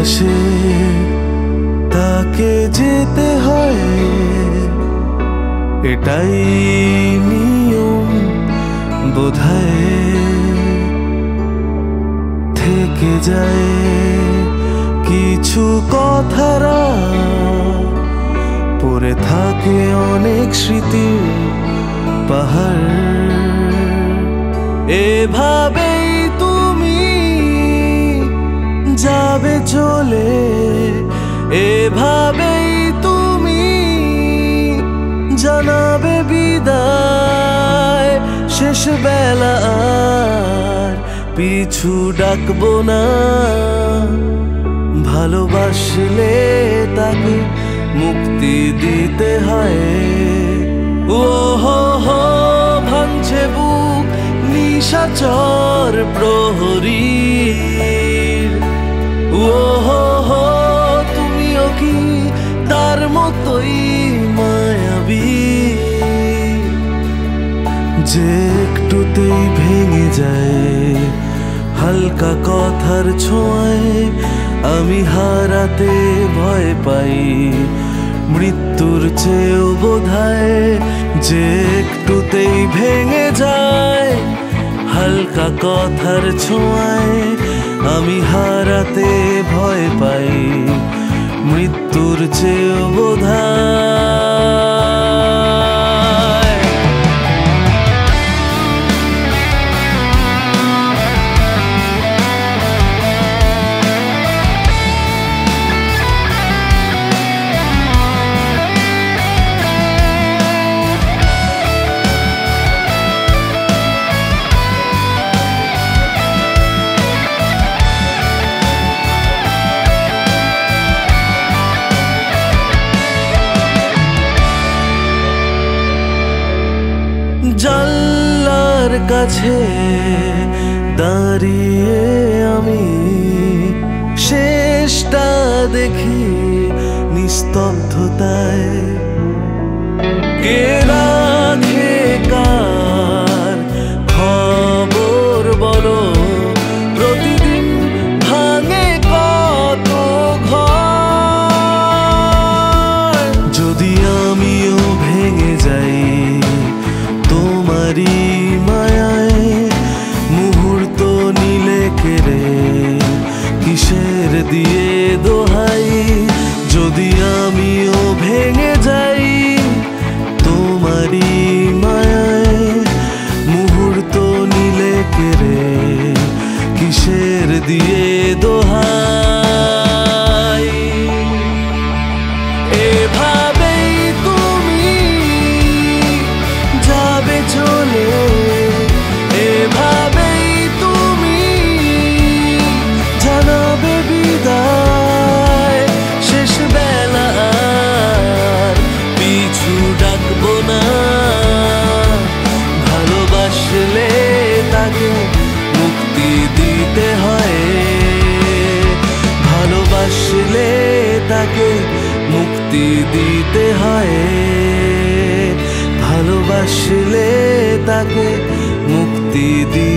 আসে, তাকে যেতে হয়। এটাই নিয়ম বোধহয়। থেকে যায় কিছু কথারা পরে থাকে অনেক স্মৃতি পাহাড়। এভাবেই যাবে চলে, এভাবেই তুমি জানাবে বিদায়। শেষ বেলা আর পিছু ডাকবো না। ভালোবাসলে তাকে মুক্তি দিতে হয়। ও হো হো, ভাঙছে বুক, নিশাচর প্রহরী। মতোই মায়াবী যে একটুতেই ভেঙে যায় হালকা কথার ছোঁয়ায় আমি হারাতে ভয় পাই মৃত্যুর চেয়েও বোধায় যে একটুতেই ভেঙে যায় হালকা কথার ছোঁয়ায় আমি হারাতে ভয় পাই মৃত্যুর চেয়েও বোধায় জানলার কাছে দাঁড়িয়ে আমি শেষটা দেখি নিস্তব্ধতায়। প্রতিদিন যদি আমিও ভেঙে যাই তোমারই মায়ায় মুহূর্ত নীলে কেড়ে কিসের দিয়ে তাকে মুক্তি দিতে হয়। ভালোবাসলে তাকে মুক্তি দিতে হয়। ভালোবাসলে তাকে মুক্তি দিতে